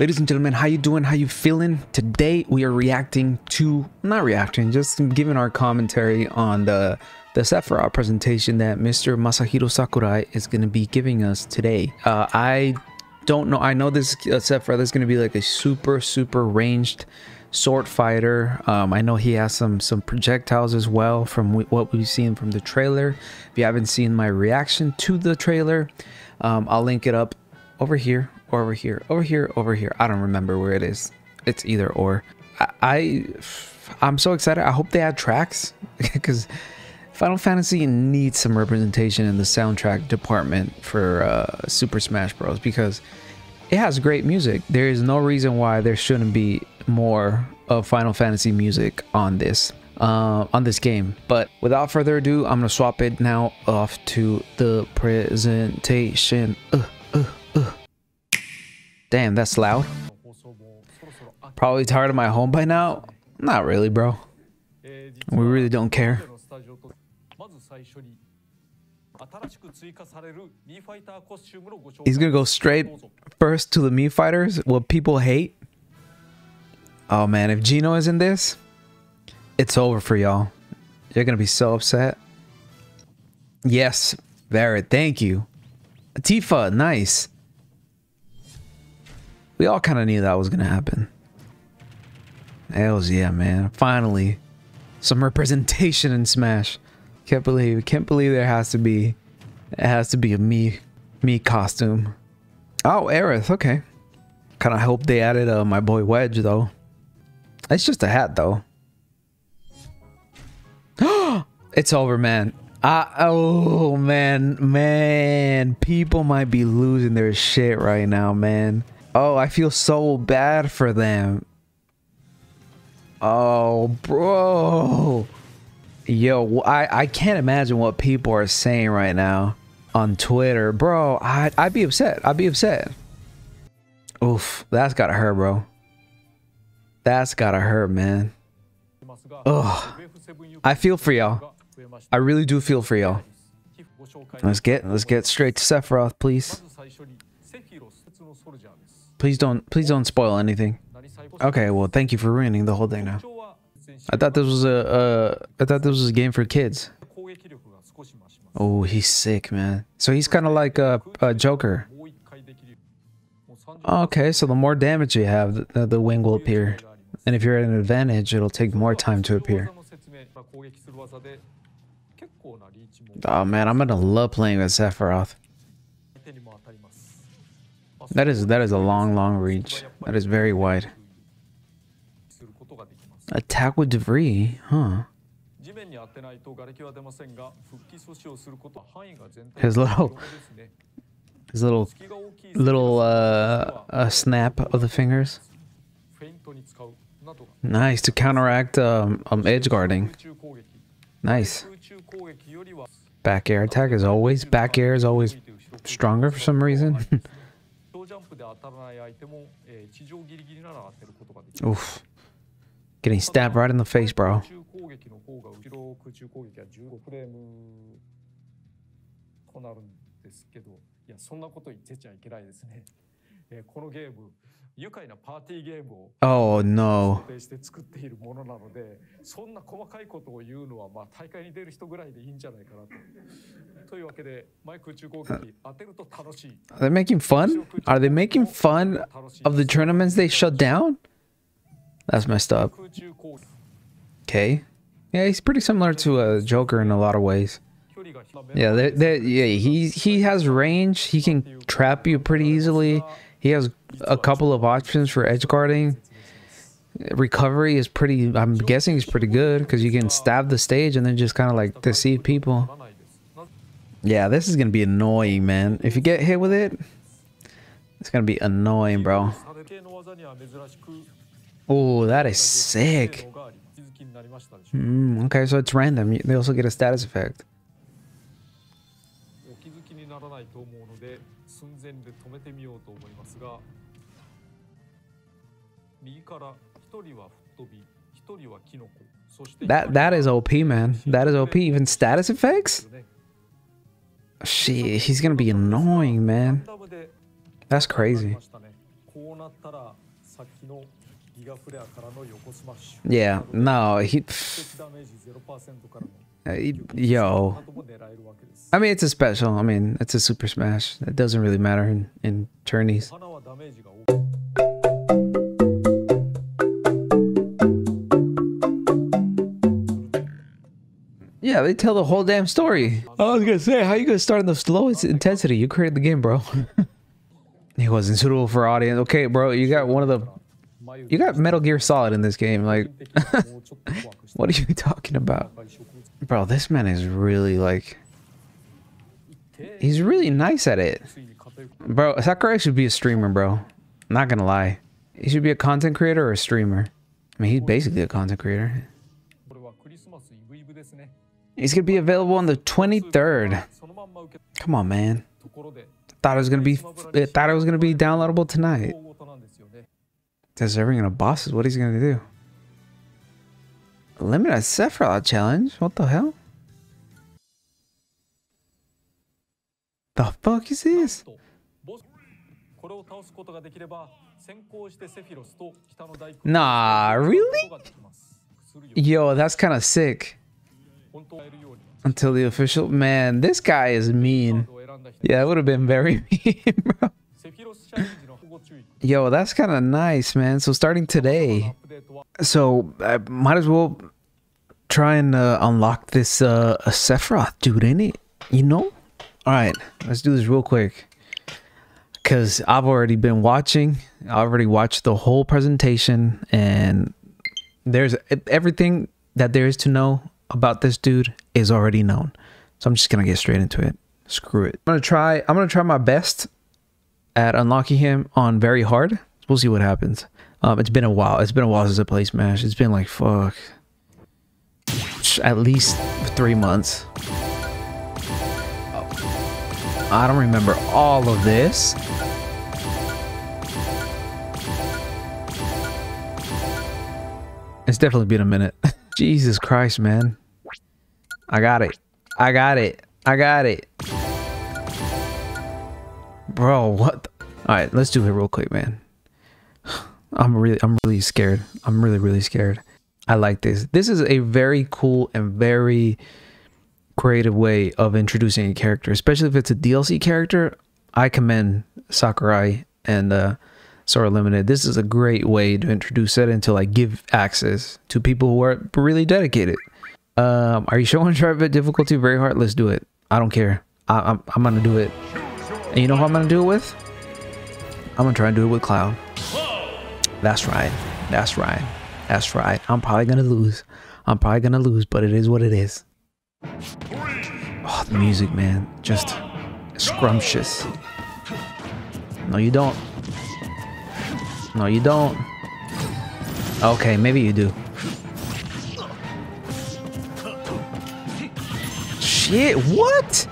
Ladies and gentlemen, how you doing? How you feeling? Today we are reacting to, not reacting, just giving our commentary on the the Sephiroth presentation that Mr. Masahiro Sakurai is going to be giving us today. Uh, I don't know. I know this uh, Sephiroth is going to be like a super, super ranged sword fighter. Um, I know he has some some projectiles as well from what we've seen from the trailer. If you haven't seen my reaction to the trailer, um, I'll link it up over here, over here, over here, over here. I don't remember where it is. It's either or. I, I I'm so excited. I hope they add tracks because Final Fantasy needs some representation in the soundtrack department for uh, Super Smash Bros. because it has great music. There is no reason why there shouldn't be more of Final Fantasy music on this uh, on this game. But without further ado, I'm gonna swap it now off to the presentation. Uh, uh, uh. Damn, that's loud. Probably tired of my home by now. Not really, bro. We really don't care. He's gonna go straight first to the Mii Fighters, what people hate. Oh man, if Geno is in this, it's over for y'all. You're gonna be so upset. Yes, Barret, thank you. Tifa, nice. We all kind of knew that was gonna happen. Hells yeah, man. Finally, some representation in Smash. Can't believe, can't believe there has to be, it has to be a Mii, Mii costume. Oh, Aerith, okay. Kind of hope they added uh, my boy Wedge though. It's just a hat though. it's over, man. Uh, oh man, man, people might be losing their shit right now, man. Oh, I feel so bad for them. Oh, bro. Yo, I, I can't imagine what people are saying right now on Twitter. Bro, I, I'd be upset. I'd be upset. Oof, that's gotta hurt, bro. That's gotta hurt, man. Ugh. I feel for y'all. I really do feel for y'all. Let's get let's get straight to Sephiroth, please. Please don't please don't spoil anything. Okay, well thank you for ruining the whole thing now. I thought this was a uh, I thought this was a game for kids. Oh, he's sick, man. So he's kind of like a, a, Joker. Okay, so the more damage you have, the, the wing will appear. And if you're at an advantage, it'll take more time to appear. Oh man, I'm gonna love playing with Sephiroth. That is that is a long, long reach. That is very wide. Attack with debris, huh? His little, his little, little uh, uh, snap of the fingers. Nice to counteract um, um edge guarding. Nice. Back air attack is always back air is always stronger for some reason. Oof. Getting stabbed right in the face, bro. Oh no. Are they making fun? Are they making fun of the tournaments they shut down? That's messed up. Okay. Yeah, he's pretty similar to a Joker in a lot of ways. Yeah, they're, they're, yeah, he he has range. He can trap you pretty easily. He has a couple of options for edge guarding. Recovery is pretty. I'm guessing he's pretty good because you can stab the stage and then just kind of like deceive people. Yeah, this is gonna be annoying, man. If you get hit with it, it's gonna be annoying, bro. Oh, that is sick. Mm, okay, so it's random. They also get a status effect. That that is OP, man. That is OP. Even status effects? Shit, he's gonna be annoying, man. That's crazy. Yeah, no, he, uh, he- Yo. I mean, it's a special. I mean, it's a super smash. It doesn't really matter in, in tourneys. Yeah, they tell the whole damn story. I was gonna say, how you gonna start in the slowest intensity? You created the game, bro. he wasn't suitable for audience. Okay, bro, you got one of the you got Metal Gear Solid in this game. Like, what are you talking about? Bro, this man is really like he's really nice at it. Bro, Sakurai should be a streamer, bro. Not gonna lie. He should be a content creator or a streamer. I mean, he's basically a content creator. He's gonna be available on the 23rd. Come on, man. Thought it was gonna be eh, thought it was gonna be downloadable tonight. Deserving a boss is what he's gonna do. Limited Sephiroth challenge? What the hell? The fuck is this? Nah, really? Yo, that's kind of sick. Until the official man, this guy is mean. Yeah, it would have been very mean, bro. Yo, that's kind of nice, man. So starting today, so I might as well try and uh, unlock this uh, Sephiroth dude, ain't it? You know? All right, let's do this real quick. Cause I've already been watching. I already watched the whole presentation, and there's everything that there is to know about this dude is already known. So I'm just gonna get straight into it. Screw it. I'm gonna try. I'm gonna try my best at unlocking him on very hard. We'll see what happens. Um, it's been a while. It's been a while since I played Smash. It's been like fuck, at least three months. I don't remember all of this. It's definitely been a minute. Jesus Christ, man. I got it. I got it. I got it. Bro, what? All right, let's do it real quick, man. I'm really, I'm really scared. I'm really, really scared. I like this. This is a very cool and very creative way of introducing a character, especially if it's a DLC character. I commend Sakurai and uh, Sora Limited. This is a great way to introduce it and to like give access to people who are really dedicated. Um, are you showing private difficulty very hard? Let's do it. I don't care. I, I'm, I'm gonna do it. And you know who I'm gonna do it with? I'm gonna try and do it with Cloud. That's right. That's right. That's right. I'm probably gonna lose. I'm probably gonna lose, but it is what it is. Oh, the music, man. Just scrumptious. No, you don't. No, you don't. Okay, maybe you do. Shit, what?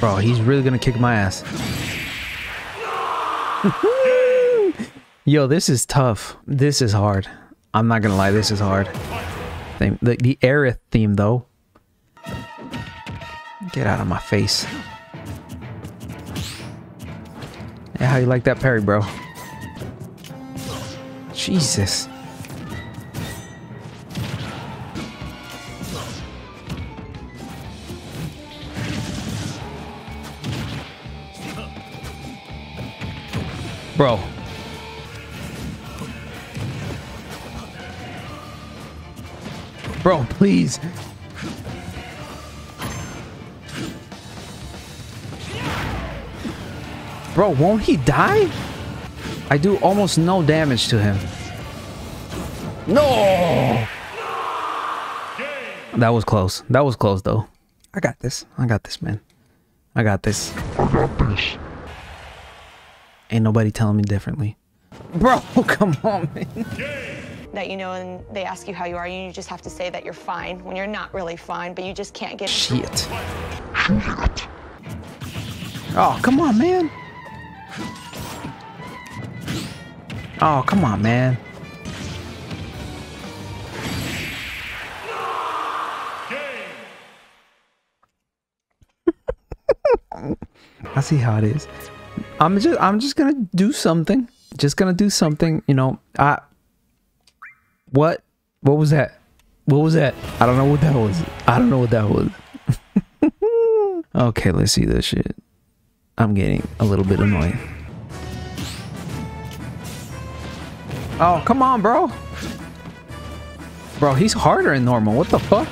Bro, he's really gonna kick my ass. Yo, this is tough. This is hard. I'm not gonna lie, this is hard. The, the Aerith theme, though. Get out of my face. Yeah, how you like that parry, bro? Jesus. Bro. Bro, please. Bro, won't he die? I do almost no damage to him. No! That was close. That was close, though. I got this. I got this, man. I got this. I got this. Ain't nobody telling me differently. Bro, come on, man. that you know and they ask you how you are and you just have to say that you're fine when you're not really fine but you just can't get Shit. Oh, come on, man. Oh, come on, man. I see how it is. I'm just I'm just gonna do something. Just gonna do something. You know. I. What? What was that? What was that? I don't know what that was. I don't know what that was. okay, let's see this shit. I'm getting a little bit annoying. Oh, come on, bro. Bro, he's harder than normal. What the fuck?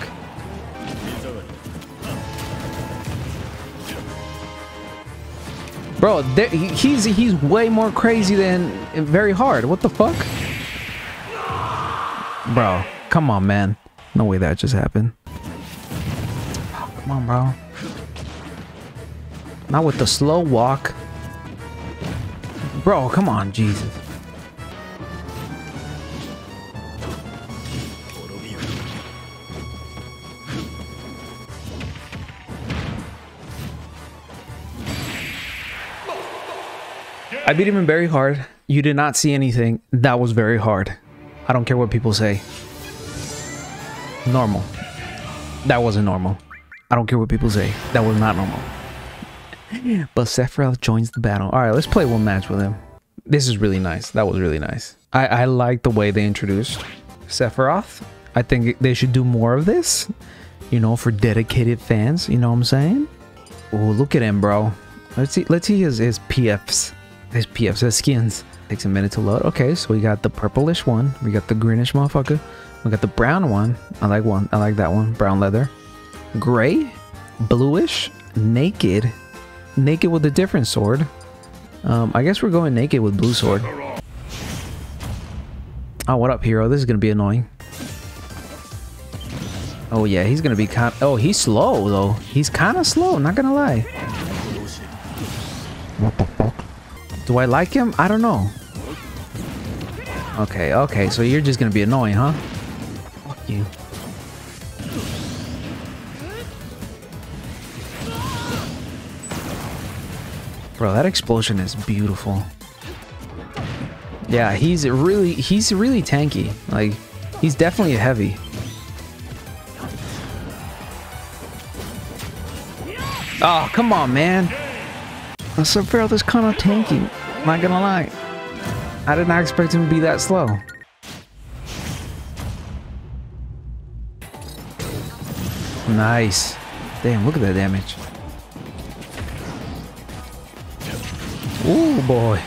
Bro, there, he's he's way more crazy than very hard. What the fuck? Bro, come on, man. No way that just happened. Oh, come on, bro. Not with the slow walk. Bro, come on, Jesus. I beat him very hard. You did not see anything. That was very hard. I don't care what people say. Normal. That wasn't normal. I don't care what people say. That was not normal. But Sephiroth joins the battle. All right, let's play one match with him. This is really nice. That was really nice. I, I like the way they introduced Sephiroth. I think they should do more of this, you know, for dedicated fans. You know what I'm saying? Oh, look at him, bro. Let's see. Let's see his his PFs. His PFs, skins. Takes a minute to load. Okay, so we got the purplish one. We got the greenish motherfucker. We got the brown one. I like one. I like that one. Brown leather. Gray. Bluish. Naked. Naked with a different sword. Um, I guess we're going naked with blue sword. Oh, what up, hero? This is going to be annoying. Oh, yeah, he's going to be kind Oh, he's slow, though. He's kind of slow, not to lie. What the fuck? Do I like him? I don't know. Okay, okay, so you're just gonna be annoying, huh? Fuck you. Bro, that explosion is beautiful. Yeah, he's really he's really tanky. Like, he's definitely heavy. Oh, come on, man. Sub-Zero this kind of tanky. Not gonna lie. I did not expect him to be that slow. Nice. Damn, look at that damage. Ooh, boy.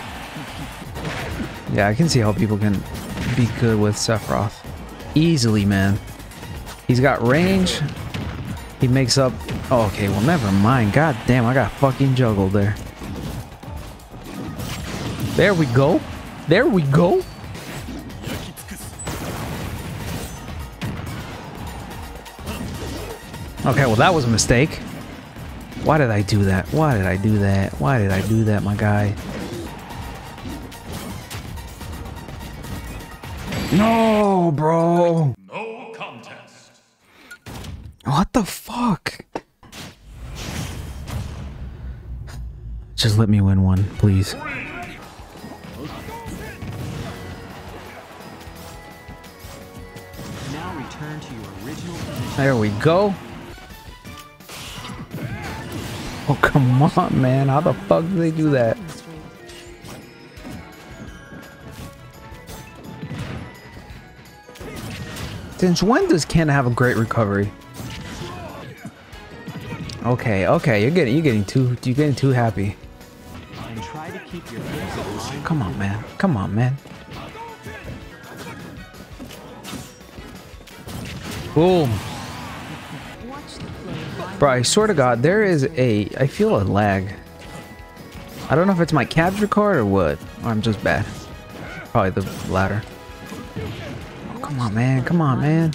Yeah, I can see how people can be good with Sephiroth. Easily, man. He's got range. He makes up... Oh, okay, well, never mind. God damn, I got fucking juggled there. There we go. There we go. Okay, well that was a mistake. Why did I do that? Why did I do that? Why did I do that, my guy? No, bro. No contest. What the fuck? Just let me win one, please. There we go. Oh, come on, man. How the fuck do they do that? Since when does Ken have a great recovery? Okay, okay, you're getting you're getting too you're getting too happy. Come on, man. Come on, man. Boom. Bro, I swear to God, there is a... I feel a lag. I don't know if it's my capture card or what. Or I'm just bad. Probably the latter. Oh, come on, man. Come on, man.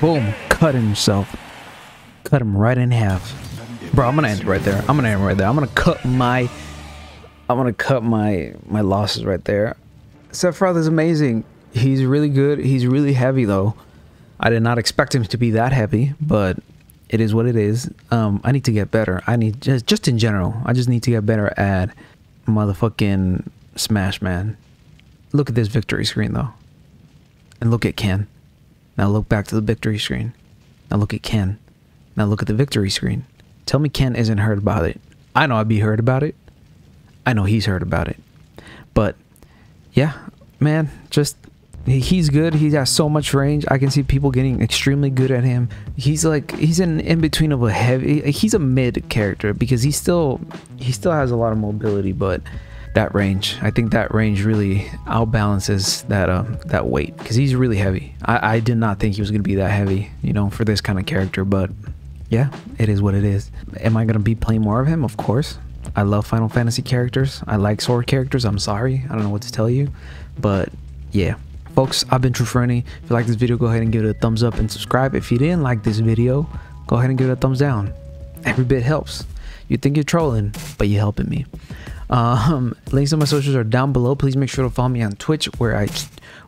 Boom. Cut himself. Cut him right in half. Bro, I'm gonna end right there. I'm gonna end right there. I'm gonna cut my... I'm gonna cut my my losses right there. Sephiroth is amazing. He's really good. He's really heavy though. I did not expect him to be that heavy, but it is what it is. Um, I need to get better. I need just just in general. I just need to get better at motherfucking Smash Man. Look at this victory screen though, and look at Ken. Now look back to the victory screen. Now look at Ken. Now look at the victory screen. Tell me Ken isn't heard about it. I know I'd be heard about it. I know he's heard about it. But yeah, man, just he's good. He has so much range. I can see people getting extremely good at him. He's like he's in in between of a heavy. He's a mid character because he still he still has a lot of mobility, but that range, I think that range really outbalances that um that weight because he's really heavy. I I did not think he was gonna be that heavy, you know, for this kind of character, but yeah, it is what it is. Am I gonna be playing more of him? Of course. I love Final Fantasy characters. I like sword characters. I'm sorry. I don't know what to tell you. But yeah. Folks, I've been True. If you like this video, go ahead and give it a thumbs up and subscribe. If you didn't like this video, go ahead and give it a thumbs down. Every bit helps. You think you're trolling, but you're helping me. Um, links to my socials are down below. Please make sure to follow me on Twitch, where I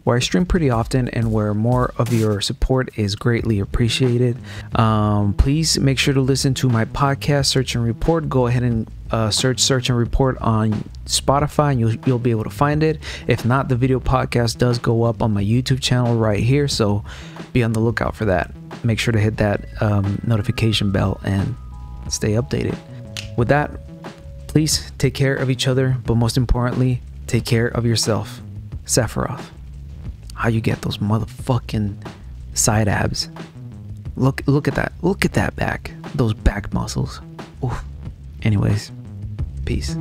where I stream pretty often and where more of your support is greatly appreciated. Um, please make sure to listen to my podcast, Search and Report. Go ahead and uh, search Search and Report on Spotify, and you'll you'll be able to find it. If not, the video podcast does go up on my YouTube channel right here, so be on the lookout for that. Make sure to hit that um, notification bell and stay updated. With that, please take care of each other, but most importantly, take care of yourself. Sephiroth. How you get those motherfucking side abs? Look look at that. Look at that back. Those back muscles. Oof. Anyways, peace.